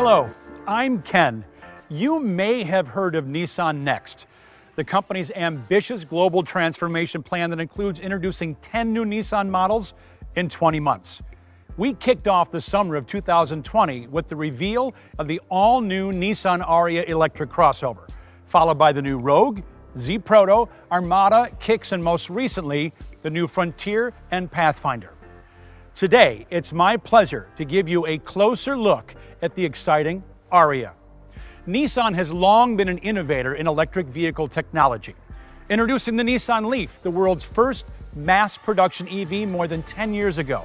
Hello, I'm Ken. You may have heard of Nissan Next, the company's ambitious global transformation plan that includes introducing 10 new Nissan models in 20 months. We kicked off the summer of 2020 with the reveal of the all-new Nissan Ariya electric crossover, followed by the new Rogue, Z Proto, Armada, Kicks, and most recently, the new Frontier and Pathfinder. Today, it's my pleasure to give you a closer look at the exciting Ariya. Nissan has long been an innovator in electric vehicle technology, introducing the Nissan Leaf, the world's first mass production EV more than 10 years ago.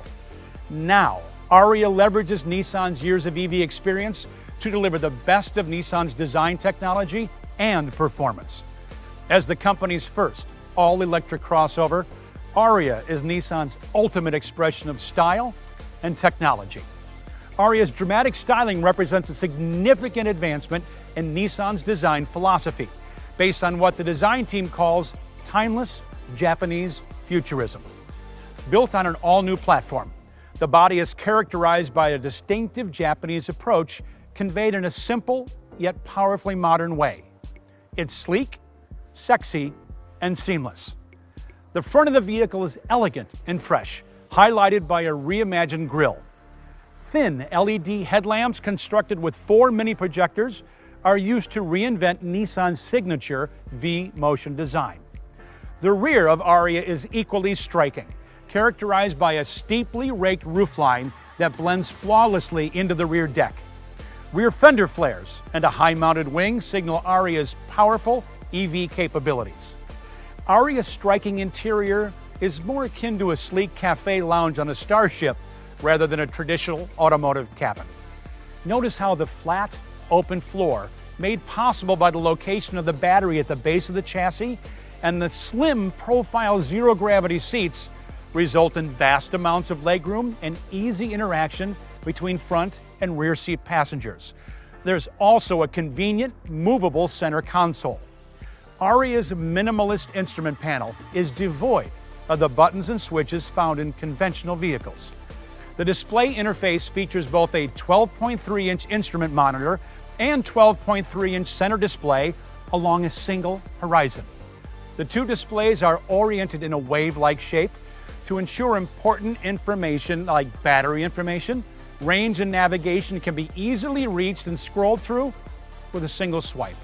Now, Ariya leverages Nissan's years of EV experience to deliver the best of Nissan's design technology and performance. As the company's first all-electric crossover, Ariya is Nissan's ultimate expression of style and technology. Ariya's dramatic styling represents a significant advancement in Nissan's design philosophy, based on what the design team calls timeless Japanese futurism. Built on an all-new platform, the body is characterized by a distinctive Japanese approach conveyed in a simple yet powerfully modern way. It's sleek, sexy, and seamless. The front of the vehicle is elegant and fresh, highlighted by a reimagined grille. Thin LED headlamps constructed with four mini projectors are used to reinvent Nissan's signature V-motion design. The rear of Ariya is equally striking, characterized by a steeply raked roofline that blends flawlessly into the rear deck. Rear fender flares and a high-mounted wing signal Ariya's powerful EV capabilities. Ariya's striking interior is more akin to a sleek cafe lounge on a starship rather than a traditional automotive cabin. Notice how the flat, open floor, made possible by the location of the battery at the base of the chassis, and the slim profile zero gravity seats result in vast amounts of legroom and easy interaction between front and rear seat passengers. There's also a convenient, movable center console. Ariya's minimalist instrument panel is devoid of the buttons and switches found in conventional vehicles. The display interface features both a 12.3 inch instrument monitor and 12.3 inch center display along a single horizon. The two displays are oriented in a wave-like shape to ensure important information like battery information, range and navigation can be easily reached and scrolled through with a single swipe.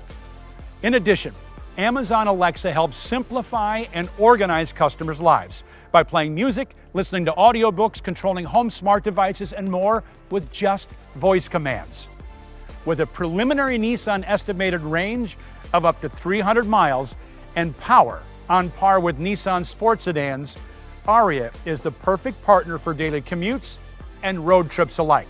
In addition, Amazon Alexa helps simplify and organize customers' lives by playing music, listening to audiobooks, controlling home smart devices, and more with just voice commands. With a preliminary Nissan estimated range of up to 300 miles and power on par with Nissan sports sedans, Ariya is the perfect partner for daily commutes and road trips alike.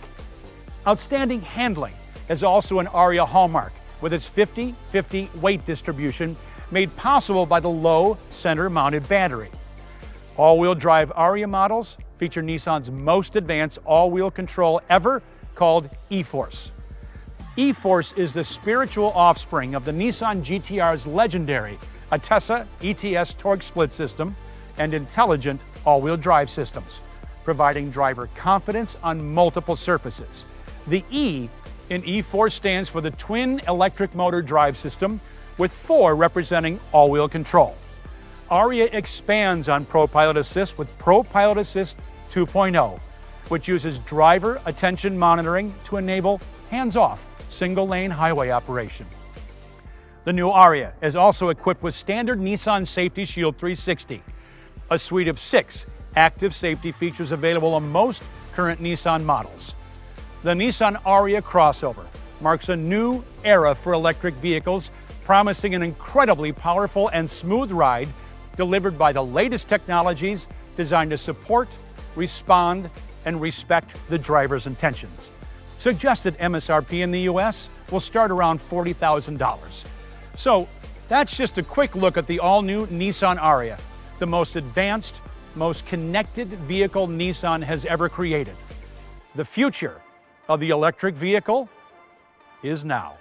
Outstanding handling is also an Ariya hallmark with its 50-50 weight distribution made possible by the low center-mounted battery. All-wheel drive Ariya models feature Nissan's most advanced all-wheel control ever called e-4ORCE. e-4ORCE is the spiritual offspring of the Nissan GTR's legendary ATTESA ETS torque split system and intelligent all-wheel drive systems, providing driver confidence on multiple surfaces. The E in e-4ORCE stands for the twin electric motor drive system, with four representing all-wheel control. Ariya expands on ProPilot Assist with ProPilot Assist 2.0, which uses driver attention monitoring to enable hands-off single-lane highway operation. The new ARIYA is also equipped with standard Nissan Safety Shield 360, a suite of six active safety features available on most current Nissan models. The Nissan ARIYA crossover marks a new era for electric vehicles, promising an incredibly powerful and smooth ride delivered by the latest technologies designed to support, respond, and respect the driver's intentions. Suggested MSRP in the US will start around $40,000. So that's just a quick look at the all-new Nissan Ariya, the most advanced, most connected vehicle Nissan has ever created. The future of the electric vehicle is now.